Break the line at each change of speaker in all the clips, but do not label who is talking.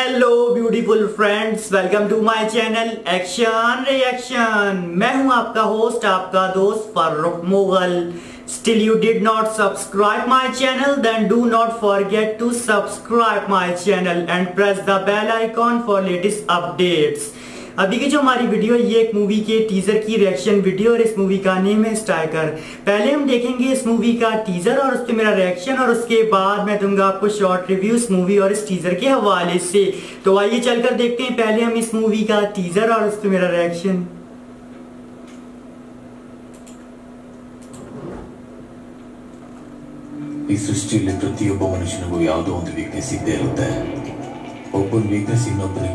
Hello beautiful friends welcome to my channel action reaction میں ہوں آپ کا ہوسٹ آپ کا دوست Farooq Mughal still you did not subscribe my channel then do not forget to subscribe my channel and press the bell icon for latest updates ابھی کی جو ہماری ویڈیو یہ ایک مووی کے ٹیزر کی ریاکشن ویڈیو اور اس مووی کا نیم ہے سٹائکر پہلے ہم دیکھیں گے اس مووی کا ٹیزر اور اس پہ میرا ریاکشن اور اس کے بعد میں دوں گا آپ کو شورٹ ریویو اس مووی اور اس ٹیزر کے حوالے سے. تو آئیے چل کر دیکھتے ہیں پہلے ہم اس مووی کا ٹیزر اور اس پہ میرا ریاکشن
ಈ ಸೃಷ್ಟಿಯಲ್ಲಿ ಪ್ರತಿಯೊಬ್ಬ ಮನುಷ್ಯನಿಗೂ ಯಾವುದೋ ಒಂದು ವೀಕ್ನೆಸ್ ಇದ್ದೇ ಇರುತ್ತೆ. ಒಬ್ಬನ ವೀಕ್ನೆಸ್ ಇನ್ನೊಬ್ಬನಿಗೆ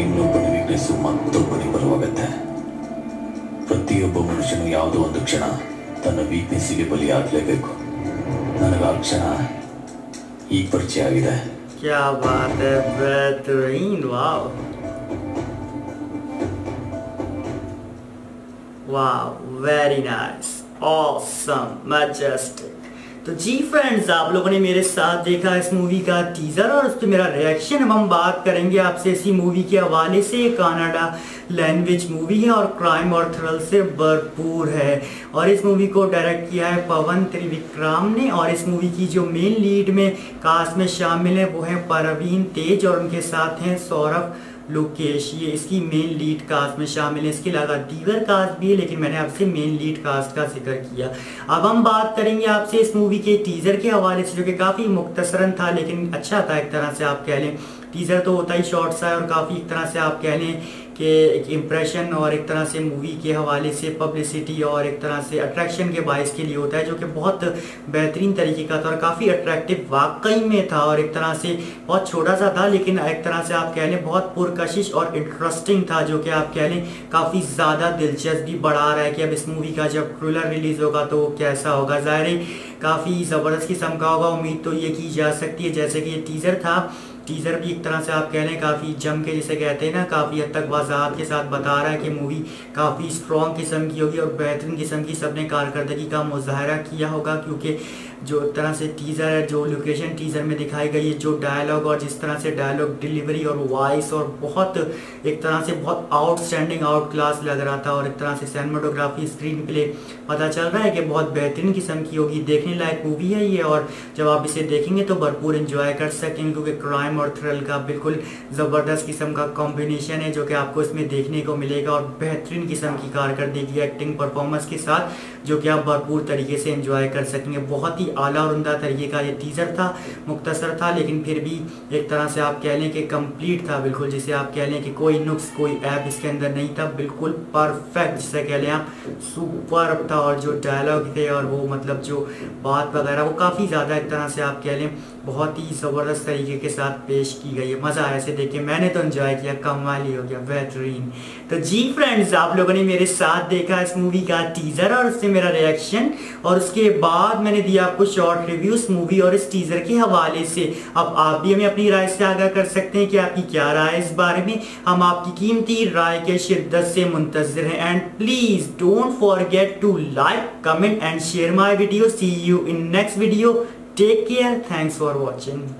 ಇನ್ನೊಬ್ಬನ ವೀಕ್ನೆಸ್ ಮತ್ತೊಬ್ಬನಿಗೆ ಬಲವಾಗತ್ತೆ ಪ್ರತಿಯೊಬ್ಬ ಮನುಷ್ಯನು ಯಾವುದೋ ಒಂದು ಕ್ಷಣ ತನ್ನ ವೀಕ್ನೆಸ್ಸಿಗೆ ಬಲಿಯಾಗಲೇಬೇಕು ನನಗೆ ಆ ಕ್ಷಣ ಈಗ ಪರಿಚಯ ಆಗಿದೆ
تو جی فرنڈز آپ لوگوں نے میرے ساتھ دیکھا اس مووی کا ٹیزر اور اس پہ میرا ریاکشن اب ہم بات کریں گے آپ سے اسی مووی کے حوالے سے. یہ کاناڈا لینگویج مووی ہے اور کرائم اور تھرل سے بھرپور ہے. اور اس مووی کو ڈائریکٹ کیا ہے پون تریوکرام نے اور اس مووی کی جو مین لیڈ میں کاسٹ میں شامل ہیں وہ ہیں پروین تیج اور ان کے ساتھ ہیں سوربھ لوکیش، یہ اس کی مین لیڈ کاسٹ میں شامل ہیں۔ اس کے علاوہ دیگر کاسٹ بھی ہے، لیکن میں نے آپ سے مین لیڈ کاسٹ کا ذکر کیا۔ اب ہم بات کریں گے آپ سے اس مووی کے ٹیزر کے حوالے سے، جو کہ کافی مختصراً تھا، لیکن اچھا تھا ایک طرح سے آپ کہہ لیں۔ ٹیزر تو ہوتا ہی شارٹ سا ہے اور کافی ایک طرح سے آپ کہہ لیں۔ کہ ایک امپریشن اور ایک طرح سے مووی کے حوالے سے پبلسٹی اور ایک طرح سے اٹریکشن کے باعث کے لیے ہوتا ہے، جو کہ بہت بہترین طریقے کا تھا اور کافی اٹریکٹیو واقعی میں تھا اور ایک طرح سے بہت چھوٹا سا تھا، لیکن ایک طرح سے آپ کہہ لیں بہت پرکشش اور انٹرسٹنگ تھا، جو کہ آپ کہہ لیں کافی زیادہ دلچسپی بڑھا رہا ہے کہ اب اس مووی کا جب ٹریلر ریلیز ہوگا تو وہ کیسا ہوگا؟ ظاہر کافی زبردست قسم کا ہوگا، امید تو یہ کی جا سکتی ہے، جیسے کہ یہ ٹیزر تھا۔ ٹیزر بھی ایک طرح سے آپ کہہ لیں کافی جم کے جسے کہتے ہیں نا، کافی حد تک وضاحت کے ساتھ بتا رہا ہے کہ مووی کافی اسٹرانگ قسم کی ہوگی اور بہترین قسم کی سب نے کارکردگی کا مظاہرہ کیا ہوگا، کیونکہ جو طرح سے ٹیزر ہے، جو لوکیشن ٹیزر میں دکھائی گئی ہے، جو ڈائلوگ اور جس طرح سے ڈائلوگ ڈیلیوری اور وائس اور بہت ایک طرح سے بہت آؤٹ سٹینڈنگ آؤٹ کلاس لگ رہا تھا اور ایک طرح سے سینمیٹوگرافی اسکرین پلے پتہ چل رہا ہے کہ بہت بہترین قسم کی ہوگی، دیکھنے لائق مووی ہے یہ اور جب آپ اسے دیکھیں گے تو بھرپور انجوائے کر سکیں کیونکہ کرائم اور تھرل کا بالکل زبردست قسم کا کمبینیشن ہے جو کہ آپ کو اس میں دیکھنے کو ملے گا اور بہترین قسم کی کارکردگی ایکٹنگ پرفارمنس کے ساتھ جو کہ آپ بھرپور طریقے سے انجوائے کر سکیں گے۔ بہت ہی ہی اور اندہ طریقے کا یہ ٹیزر تھا مقتصر تھا، لیکن پھر بھی ایک طرح سے آپ کہہ لیں کہ کمپلیٹ تھا بلکل جسے آپ کہہ لیں کہ کوئی نقص، کوئی ایپ اس کے اندر نہیں تھا بلکل پرفیکٹ جسے کہہ لیں آپ اپ تھا اور جو ڈائلوگ تھے اور وہ مطلب جو بات بغیرہ وہ کافی زیادہ ایک طرح سے آپ کہہ لیں بہت ہی زبردست طریقے کے ساتھ پیش کی گئی ہے۔ مزہ آیا سے دیکھیں میں نے تو انجوائے کیا۔ کم والی ہو گیا۔ بہترین۔ تو جی فرینڈز آپ لوگوں نے میرے ساتھ دیکھا اس مووی کا ٹیزر اور اس سے میرا ریاکشن اور اس کے بعد میں نے دیا آپ کو شارٹ ریویو اس مووی اور اس ٹیزر کے حوالے سے۔ اب آپ بھی ہمیں اپنی رائے سے آگاہ کر سکتے ہیں کہ آپ کی کیا رائے اس بارے میں۔ ہم آپ کی قیمتی رائے کے شدت سے منتظر ہیں۔ And please don't forget to like comment and share my video see you in next video take care. Thanks for watching.